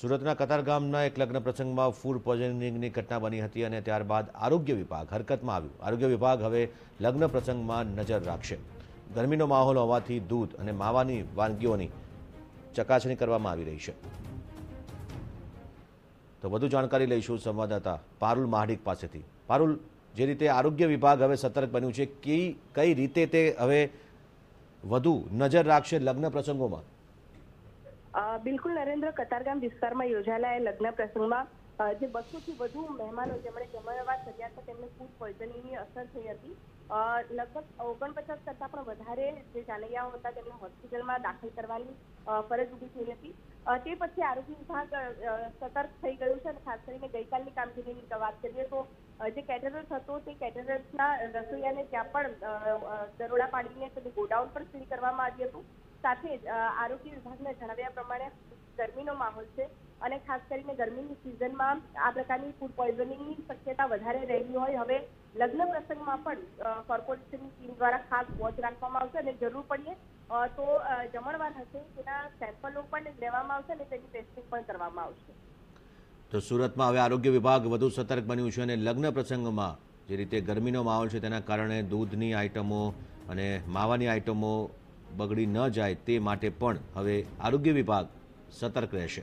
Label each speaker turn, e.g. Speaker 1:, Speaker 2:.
Speaker 1: સુરતના કતારગામના એક લગ્ન પ્રસંગમાં ફૂડ પોઈઝનિંગની ઘટના બની હતી અને ત્યારબાદ આરોગ્ય વિભાગ હરકતમાં આવ્યું. આરોગ્ય વિભાગ હવે લગ્ન પ્રસંગમાં નજર રાખશે. ગરમીનો માહોલ હોવાથી દૂધ અને માવાની વાનગીઓની ચકાસણી કરવામાં આવી રહી છે. તો વધુ જાણકારી લઈશું સંવાદદાતા પારુલ મહાડિક પાસેથી. પારુલ, જે રીતે આરોગ્ય વિભાગ હવે સતર્ક બન્યું છે કઈ કઈ રીતે તે હવે વધુ નજર રાખશે લગ્ન પ્રસંગોમાં?
Speaker 2: બિલકુલ નરેન્દ્ર, કતારગામ વિસ્તારમાં યોજાયેલા એ લગ્ન પ્રસંગમાં જે બસોથી વધુ મહેમાનો જેમણે જમણવાર કર્યા હતા તેમને ફૂડ પોઈઝનિંગની અસર થઈ હતી. લગભગ ઓગણપચાસ કરતાં પણ વધારે જે જાનૈયાઓ હતા, તેમને હોસ્પિટલમાં દાખલ કરવાની ફરજ ઊભી થઈ હતી. તે પછી આરોગ્ય વિભાગ સતર્ક થઈ ગયું છે અને ખાસ કરીને ગઈકાલની કામગીરીની વાત કરીએ તો જે કેટરર્સ હતો, તે કેટરર્સના રસોઈયાને ત્યાં પણ દરોડા પાડીને તેનું ગોડાઉન પણ સીલ કરવામાં આવ્યું હતું. સાથે જ આરોગ્ય વિભાગના જણાવ્યા પ્રમાણે ગરમીનો માહોલ છે અને ખાસ કરીને ગરમીની સિઝનમાં આ પ્રકારની ફૂડ પોઈઝનિંગની શક્યતા વધારે રહેલી હોય. હવે લગ્ન પ્રસંગમાં પણ કોર્પોરેશનની ટીમ દ્વારા ખાસ વોચ રાખવામાં આવશે અને જરૂર પડીએ તો જમણવાર હશે તેના સેમ્પલો પણ લેવામાં આવશે અને તેની ટેસ્ટિંગ પણ કરવામાં આવશે.
Speaker 1: તો સુરતમાં હવે આરોગ્ય વિભાગ વધુ સતર્ક બન્યું છે અને લગ્ન પ્રસંગમાં જે રીતે ગરમીનો માહોલ છે તેના કારણે દૂધની આઇટમો અને માવાની આઇટમો બગડી ન જાય તે માટે પણ હવે આરોગ્ય વિભાગ સતર્ક રહેશે.